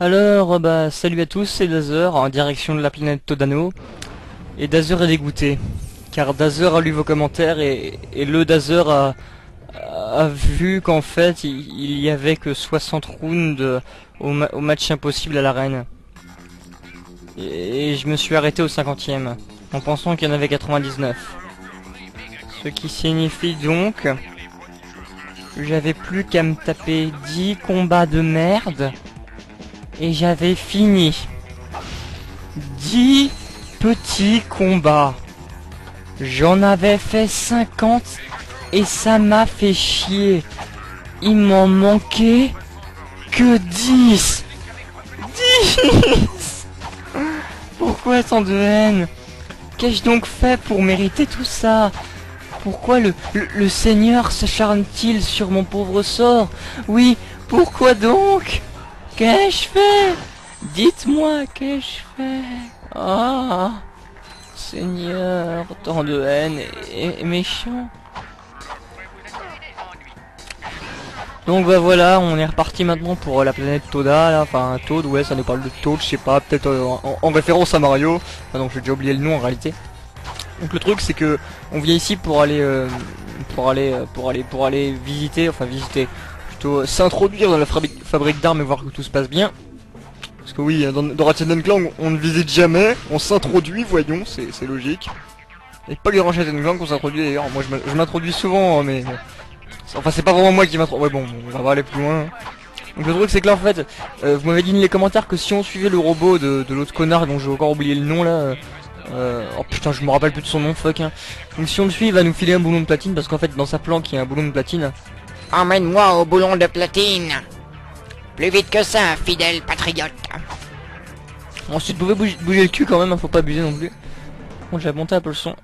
Alors, bah, salut à tous, c'est Dazer, en direction de la planète Todano. Et Dazer est dégoûté, car Dazer a lu vos commentaires et, et le Dazer a, vu qu'en fait, il, il y avait que 60 rounds au, ma- au match impossible à l'arène. Et, et je me suis arrêté au 50e, en pensant qu'il y en avait 99. Ce qui signifie donc j'avais plus qu'à me taper 10 combats de merde et j'avais fini. 10 petits combats. J'en avais fait 50 et ça m'a fait chier. Il m'en manquait que 10. 10 Pourquoi tant de haine? Qu'ai-je donc fait pour mériter tout ça? Pourquoi le, le, le Seigneur s'acharne-t-il sur mon pauvre sort? Oui, pourquoi donc? Qu'ai-je fait? Dites-moi, qu'ai-je fait? Ah Seigneur, tant de haine et, méchant. Donc bah voilà, on est reparti maintenant pour euh, la planète Toda, là, enfin Toad, ouais, ça nous parle de Toad, je sais pas, peut-être euh, en, en référence à Mario. Ah non, j'ai déjà oublié le nom en réalité. Donc le truc c'est que on vient ici pour aller, euh, pour aller, pour aller, pour aller visiter, enfin visiter, plutôt s'introduire dans la fabrique, d'armes et voir que tout se passe bien. Parce que oui, dans, dans Ratchet Clank, on ne visite jamais, on s'introduit, voyons, c'est logique. Et pas que dans Ratchet Clank qu'on s'introduit d'ailleurs, moi je m'introduis souvent, hein, mais. Enfin, c'est pas vraiment moi qui m'introduis. Ouais, bon, on va aller plus loin. Donc le truc c'est que là en fait, euh, vous m'avez dit dans les commentaires que si on suivait le robot de, de l'autre connard dont j'ai encore oublié le nom là, euh, euh, oh putain je me rappelle plus de son nom, fuck hein. Donc si on le suit il va nous filer un boulon de platine parce qu'en fait dans sa planque il y a un boulon de platine. Emmène-moi au boulon de platine. Plus vite que ça, fidèle patriote. Ensuite vous pouvez bouger, bouger le cul quand même, hein, faut pas abuser non plus. Bon j'ai monté un peu le son.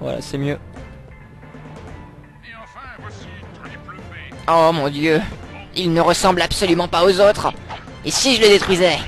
Voilà c'est mieux. Oh mon dieu. Il ne ressemble absolument pas aux autres. Et si je le détruisais?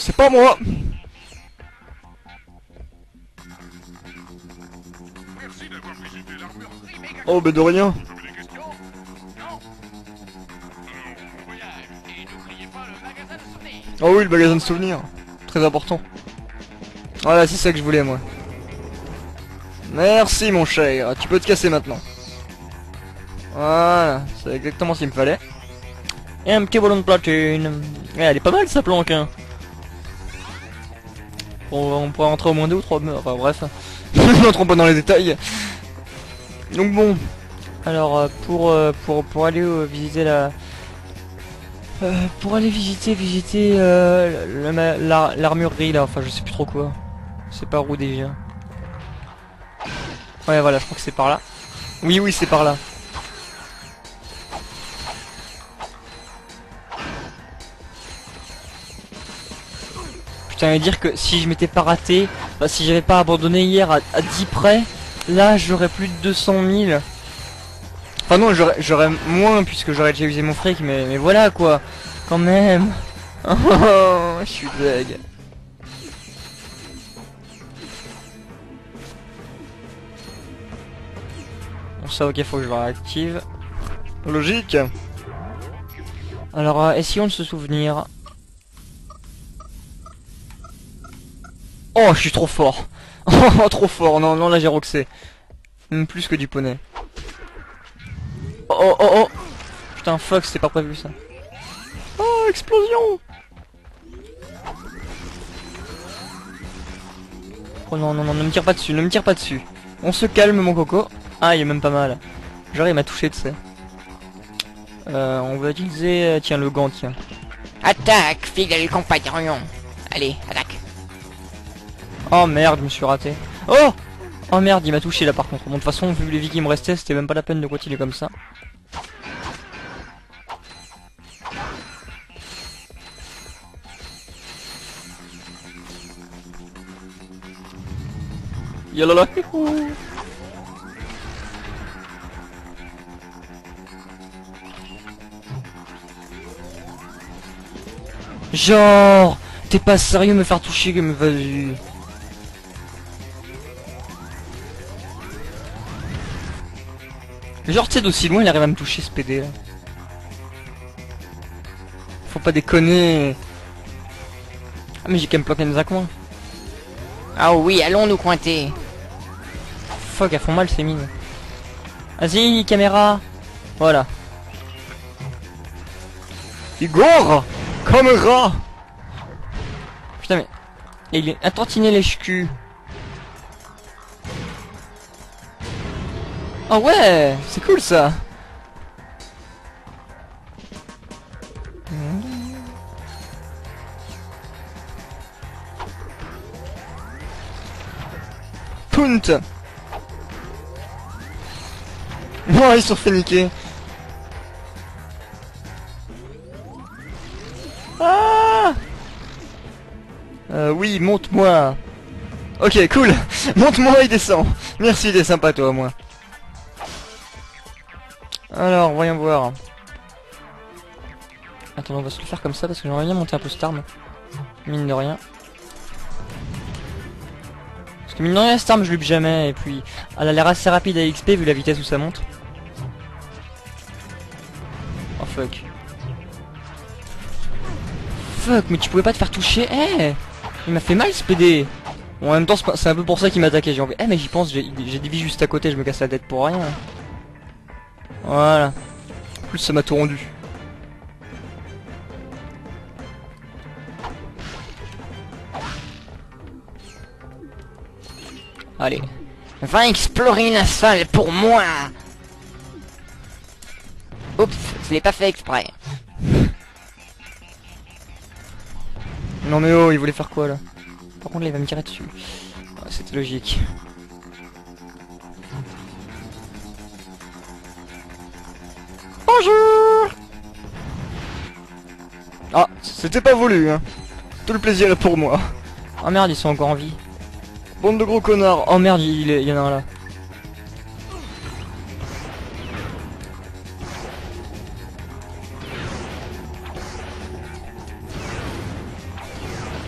C'est pas moi. Oh bah de rien. Oh oui le magasin de souvenirs. Très important. Voilà c'est ça que je voulais moi. Merci mon cher. Tu peux te casser maintenant. Voilà C'est exactement ce qu'il me fallait. Et un petit ballon de platine. Eh, Elle est pas mal sa planque hein on, on pourrait rentrer au moins deux ou trois murs, enfin bref. N'entrons pas dans les détails. Donc bon. Alors euh, pour euh, pour pour aller euh, visiter la euh, pour aller visiter visiter euh, la- la- la- l'armurerie là, enfin je sais plus trop quoi. C'est par où déjà? Ouais voilà, je crois que c'est par là. Oui oui c'est par là. Putain, à dire que si je m'étais pas raté, si j'avais pas abandonné hier à, à 10 près, là j'aurais plus de 200 000. Enfin non, j'aurais moins puisque j'aurais déjà usé mon fric, mais, mais voilà quoi, quand même. Oh, je suis deg. Bon ça ok, faut que je le réactive. Logique. Alors, euh, essayons de se souvenir. Oh, je suis trop fort. Oh, trop fort. Non, non, là j'ai roxé. Même plus que du poney. Oh, oh, oh. Putain, fuck, c'était pas prévu ça. Oh, explosion. Oh non, non, non, ne me tire pas dessus, ne me tire pas dessus. On se calme, mon coco. Ah, il est même pas mal. Genre, il m'a touché, tu sais. Euh, on va utiliser... euh, Tiens, le gant, tiens. Attaque, fidèle compagnon. Allez. Oh merde, je me suis raté. Oh Oh merde, il m'a touché là par contre. Bon, de toute façon, vu les vies qui me restaient, c'était même pas la peine de continuer comme ça. Yalala. Genre, t'es pas sérieux me faire toucher comme vas-y. Genre, tu sais, d'aussi loin, il arrive à me toucher ce PD là. Faut pas déconner. Ah, mais j'ai quand même planqué dans un coin. Ah oui, allons nous cointer. Fuck, elles font mal ces mines. Vas-y, caméra. Voilà. Igor Caméra Putain, mais. Il est un tantinet lèche-cul. Ah ouais C'est cool ça. Punt. Oh, ils sont fait niquer Ah. Euh, oui, monte-moi. Ok, cool. Monte-moi et descend Merci, t'es sympa toi, moi. Alors, voyons voir. Attends, on va se le faire comme ça parce que j'aimerais bien monter un peu cette arme. Mine de rien. Parce que mine de rien, cette arme je l'upe jamais. Et puis, elle a l'air assez rapide à XP vu la vitesse où ça monte. Oh fuck. Fuck, mais tu pouvais pas te faire toucher. Eh Il m'a fait mal ce PD. Bon, en même temps, c'est un peu pour ça qu'il m'a attaqué. J'ai envie. Eh, mais j'y pense, j'ai des vies juste à côté, je me casse la tête pour rien. Voilà. En plus, ça m'a tout rendu. Allez. Va explorer la salle pour moi. Oups, je l'ai pas fait exprès. Non mais oh, il voulait faire quoi là? Par contre, là, il va me tirer dessus. Ouais, C'était logique. Bonjour Ah, c'était pas voulu, hein. Tout le plaisir est pour moi. Oh merde, ils sont encore en vie. Bande de gros connards. Oh merde, il, est- il y en a un là.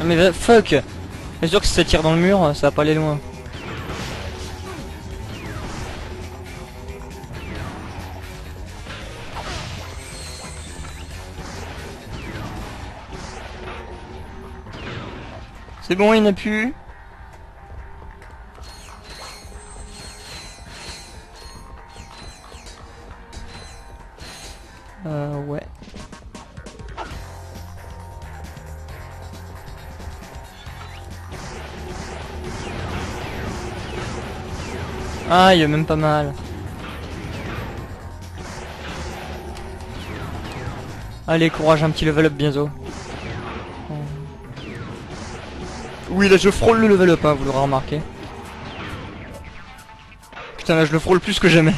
Ah mais fuck C'est sûr que si ça tire dans le mur, ça va pas aller loin. C'est bon, il n'a plus. Euh, ouais. Ah, il y a même pas mal. Allez, courage, un petit level up bientôt. Oui, là je frôle le level up, hein, vous l'aurez remarqué. Putain, là je le frôle plus que jamais.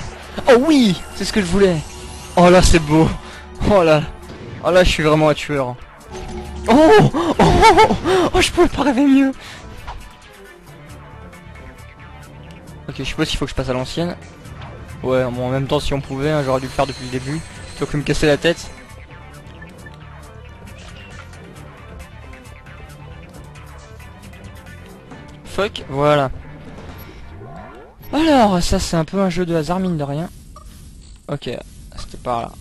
Oh oui C'est ce que je voulais. Oh là, c'est beau. Oh là. Oh là, je suis vraiment un tueur. Oh oh, oh, oh, oh, je pouvais pas rêver mieux. Ok, je pas s'il faut que je passe à l'ancienne. Ouais, bon, en même temps, si on pouvait, hein, j'aurais dû le faire depuis le début. Plutôt que me casser la tête. Fuck, voilà. Alors, ça c'est un peu un jeu de hasard, mine de rien. Ok, c'était par là.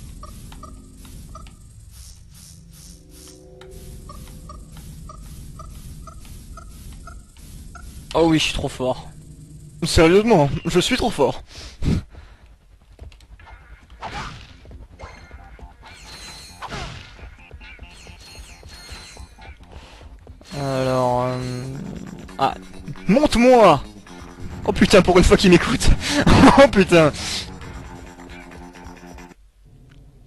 Oh oui, je suis trop fort. Sérieusement, je suis trop fort. Oh putain, pour une fois qu'il m'écoute Oh putain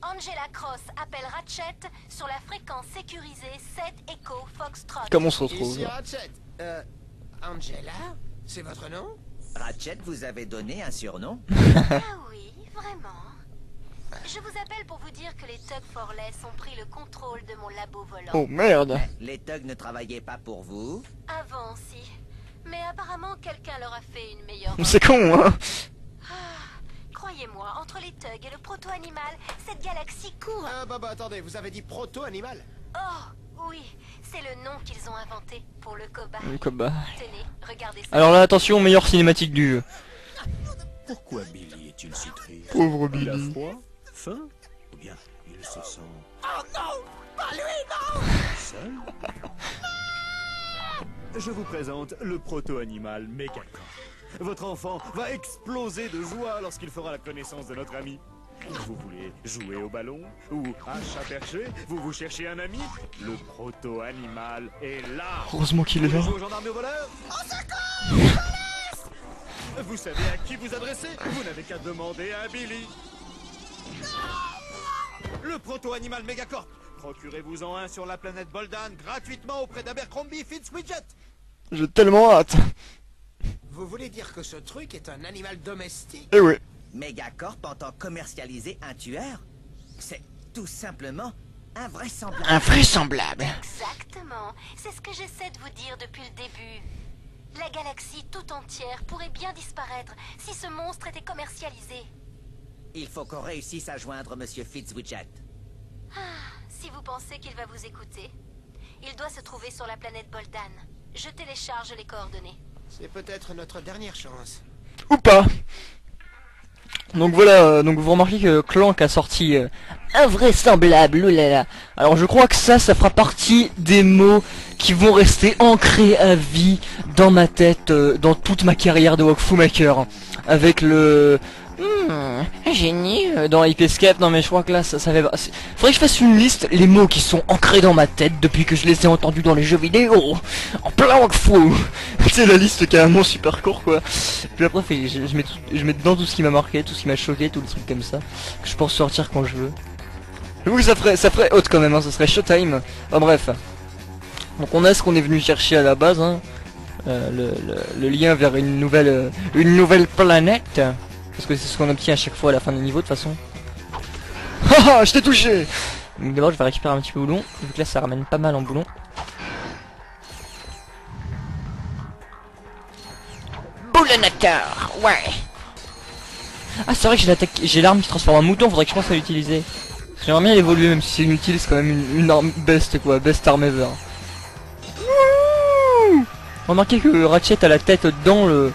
Angela Cross appelle Ratchet sur la fréquence sécurisée 7 Echo Foxtrot. Comment on se retrouve Ici Ratchet. Euh, Angela C'est votre nom? Ratchet vous avez donné un surnom? Ah oui, vraiment. Je vous appelle pour vous dire que les Tug Forless ont pris le contrôle de mon labo volant. Oh merde Les thugs ne travaillaient pas pour vous? Avant, si. Mais apparemment, quelqu'un leur a fait une meilleure... C'est con, hein Croyez-moi, entre les Tug et le proto-animal, cette galaxie court... Ah bah bah attendez, vous avez dit proto-animal? Oh, oui, c'est le nom qu'ils ont inventé pour le cobaye. Le combat. Tenez, regardez ça. Alors là, attention, meilleure cinématique du jeu. Pourquoi Billy est-il si triste? Pauvre Il a Billy. froid Faim? Ou bien il se sent... Oh non Pas lui, non Seul? Je vous présente le proto-animal Megacorp. Votre enfant va exploser de joie lorsqu'il fera la connaissance de notre ami. Vous voulez jouer au ballon Ou à chat perché? Vous vous cherchez un ami? Le proto-animal est là Heureusement qu'il est Vous là. et aux voleurs? Vous savez à qui vous adresser Vous n'avez qu'à demander à Billy. Le proto-animal Megacorp. Procurez-vous-en un sur la planète Boldan gratuitement auprès d'Abercrombie Fitzwidget. J'ai tellement hâte. Vous voulez dire que ce truc est un animal domestique? Eh ouais. Megacorp entend commercialiser un tueur? C'est tout simplement invraisemblable. Invraisemblable. Exactement. C'est ce que j'essaie de vous dire depuis le début. La galaxie tout entière pourrait bien disparaître si ce monstre était commercialisé. Il faut qu'on réussisse à joindre Monsieur Fitzwidget. Si vous pensez qu'il va vous écouter, il doit se trouver sur la planète Boldan. Je télécharge les coordonnées. C'est peut-être notre dernière chance. Ou pas. Donc voilà, euh, donc vous remarquez que Clank a sorti euh, invraisemblable, oulala. Alors je crois que ça, ça fera partie des mots qui vont rester ancrés à vie dans ma tête, euh, dans toute ma carrière de Wakfu Maker. Avec le... Hmm, génie euh, dans Hype Escape, non mais je crois que là ça, ça fait... Faudrait que je fasse une liste, les mots qui sont ancrés dans ma tête depuis que je les ai entendus dans les jeux vidéo, en plein Wakfu. C'est la liste carrément super court quoi. Puis après je, je mets tout- je mets dedans tout ce qui m'a marqué, tout ce qui m'a choqué, tous les trucs comme ça, que je pense sortir quand je veux. Oui ça ferait ça ferait haute quand même, hein, ça serait Showtime. Enfin bref. Donc on a ce qu'on est venu chercher à la base, hein. Euh, le, le- le lien vers une nouvelle euh, une nouvelle planète. Parce que c'est ce qu'on obtient à chaque fois à la fin des niveaux de toute façon. Haha, je t'ai touché Donc d'abord je vais récupérer un petit peu boulon, vu que là ça ramène pas mal en boulon. Boulonnateur, ouais. Ah c'est vrai que j'ai l'attaque- j'ai l'arme qui transforme en mouton, faudrait que je pense à l'utiliser. J'aimerais bien l'évoluer même si c'est inutile, c'est quand même une, une arme best quoi, best arm ever. Remarquez que Ratchet a la tête dans le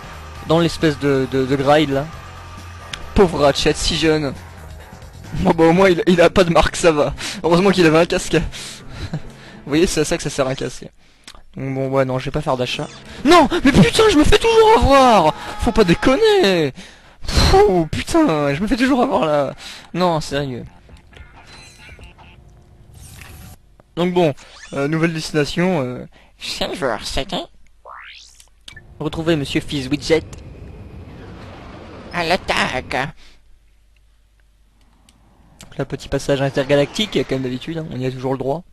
dans l'espèce de, de, de gride là. Pauvre Ratchet, si jeune. Bon bah au moins il, il a pas de marque, ça va. Heureusement qu'il avait un casque. Vous voyez, c'est à ça que ça sert un casque. Donc bon ouais non, je vais pas faire d'achat. Non Mais putain, je me fais toujours avoir Faut pas déconner putain, je me fais toujours avoir là. Non, sérieux. Donc bon, euh, nouvelle destination. Euh, Silver City, retrouver Monsieur Fizzwidget. À l'attaque. Donc là, petit passage intergalactique, comme d'habitude, hein, on y a toujours le droit.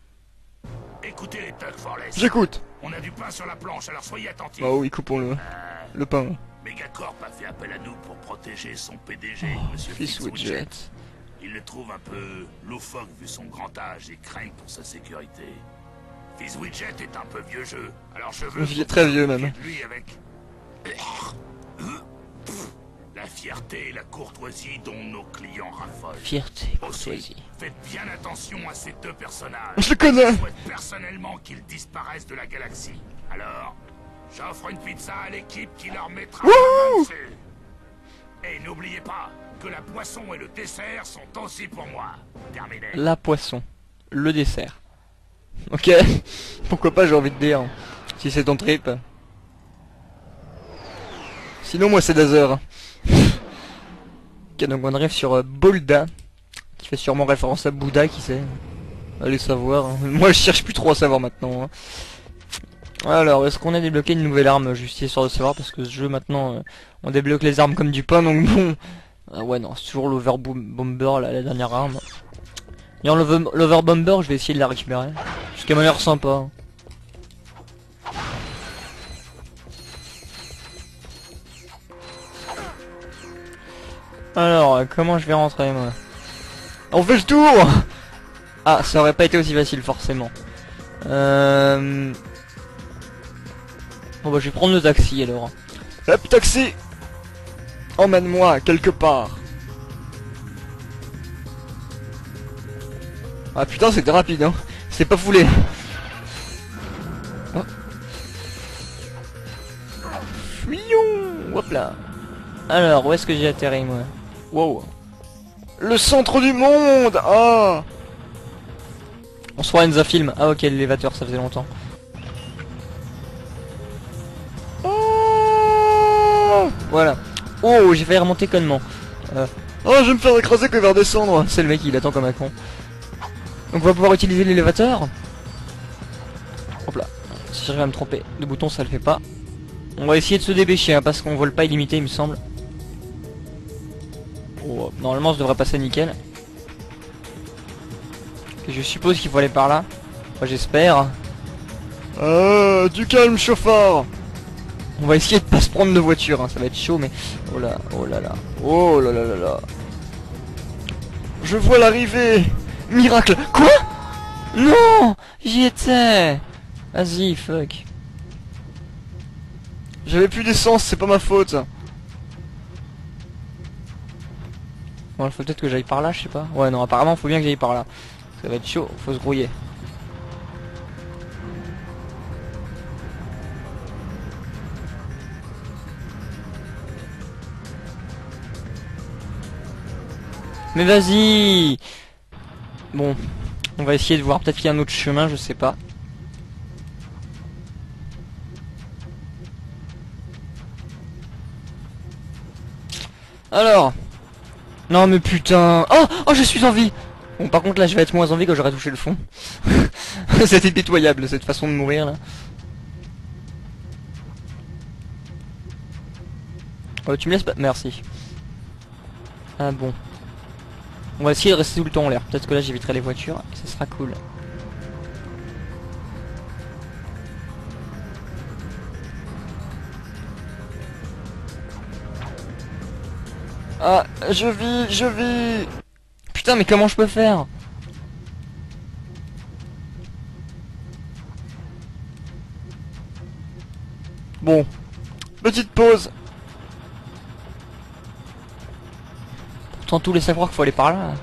Écoutez les Forless. J'écoute On a du pain sur la planche, alors soyez attentifs. Bah oui, coupons le, le pain. Megacorp a fait appel à nous pour protéger son PDG, Monsieur Fizzwidget. Fitzwidget. Il le trouve un peu loufoque vu son grand âge et craignent pour sa sécurité. Fizzwidget est un peu vieux jeu, alors je veux... Vieux- très vieux, même. Lui avec... La fierté et la courtoisie dont nos clients raffolent. Fierté, Aussi, courtoisie. faites bien attention à ces deux personnages. Je le connais. Je souhaite personnellement qu'ils disparaissent de la galaxie. Alors, j'offre une pizza à l'équipe qui leur mettra la main dessus. Et n'oubliez pas que la boisson et le dessert sont aussi pour moi. Terminé. La poisson. Le dessert. Ok. Pourquoi pas, j'ai envie de dire. Si c'est ton trip. Sinon, moi, c'est Dazer. ok, donc on arrive sur euh, Bolda. Qui fait sûrement référence à Bouddha, qui sait. Allez savoir. hein. Moi, je cherche plus trop à savoir maintenant. hein. Alors, est-ce qu'on a débloqué une nouvelle arme Juste histoire de savoir, parce que ce jeu, maintenant, euh, on débloque les armes comme du pain, donc bon... Ah ouais, non, c'est toujours l'Overbomber, là, la dernière arme. L'over- l'Overbomber, je vais essayer de la récupérer. Parce qu'elle m'a l'air sympa. Alors, euh, comment je vais rentrer, moi On fait le tour Ah, ça aurait pas été aussi facile, forcément. Euh... Bon bah, je vais prendre le taxi, alors. Hop, taxi Emmène-moi, quelque part. Ah putain c'était rapide hein C'est pas foulé oh. Fuyons Hop là Alors, où est-ce que j'ai atterri, moi? Wow. Le centre du monde Ah On se Enza Film. Ah ok, l'élévateur, ça faisait longtemps. Oh voilà. Oh, j'ai failli remonter connement. Euh, Oh, je vais me faire écraser que vers descendre. C'est le mec, il attend comme un con. Donc on va pouvoir utiliser l'élévateur. Hop là. Si j'arrive à me tromper de bouton, ça le fait pas. On va essayer de se dépêcher, hein, parce qu'on vole pas illimité, il me semble. Normalement, ça devrait passer nickel. Et je suppose qu'il faut aller par là. Moi, j'espère. Euh, du calme, chauffard On va essayer de pas se prendre de voiture, hein, ça va être chaud, mais... Oh là, oh là là, oh là là là là. Je vois l'arrivée Miracle Quoi? Non J'y étais Vas-y, fuck. J'avais plus d'essence, c'est pas ma faute. Bon, faut peut-être que j'aille par là, je sais pas. Ouais, non, apparemment, faut bien que j'aille par là. Ça va être chaud, faut se grouiller. Mais vas-y Bon, on va essayer de voir peut-être qu'il y a un autre chemin, je sais pas. Alors Non mais putain Oh Oh je suis en vie Bon par contre là je vais être moins en vie quand j'aurai touché le fond. C'était pitoyable cette façon de mourir là. Oh tu me laisses pas... Merci. Ah bon. On va essayer de rester tout le temps en l'air. Peut-être que là j'éviterai les voitures et ça sera cool. Ah, je vis, je vis Putain, mais comment je peux faire? Bon. Petite pause. Pourtant, tous les savoir qu'il faut aller par là.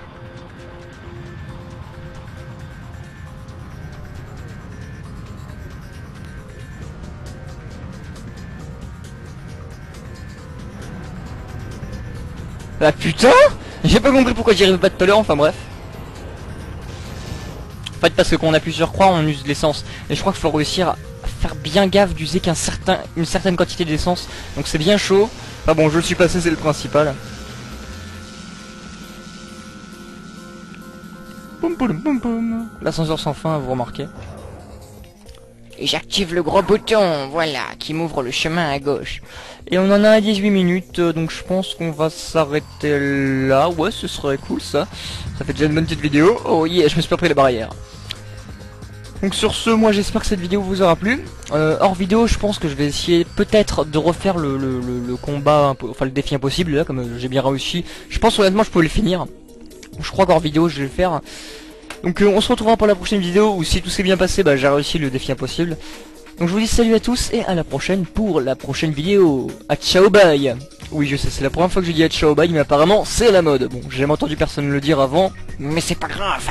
Ah putain J'ai pas compris pourquoi j'y arrive pas tout à l'heure, enfin bref. En fait parce que quand on appuie sur croix on use de l'essence. Et je crois qu'il faut réussir à faire bien gaffe d'user qu'un certain une certaine quantité d'essence. Donc c'est bien chaud. Ah bon je suis passé c'est le principal. L'ascenseur sans fin vous remarquez. Et j'active le gros bouton, voilà, qui m'ouvre le chemin à gauche. Et on en a à 18 minutes, euh, donc je pense qu'on va s'arrêter là. Ouais, ce serait cool ça. Ça fait déjà une bonne petite vidéo. Oh yeah, je me suis pas pris la barrière. Donc sur ce, moi j'espère que cette vidéo vous aura plu. Euh, hors vidéo, je pense que je vais essayer peut-être de refaire le, combat, enfin le défi impossible là, comme euh, j'ai bien réussi. Je pense honnêtement je peux le finir. Je crois qu'hors vidéo je vais le faire. Donc euh, on se retrouvera pour la prochaine vidéo, ou si tout s'est bien passé, bah j'ai réussi le défi impossible. Donc je vous dis salut à tous et à la prochaine pour la prochaine vidéo. À ciao bye Oui je sais c'est la première fois que je dis à ciao bye mais apparemment c'est la mode. Bon j'ai jamais entendu personne le dire avant. Mais c'est pas grave,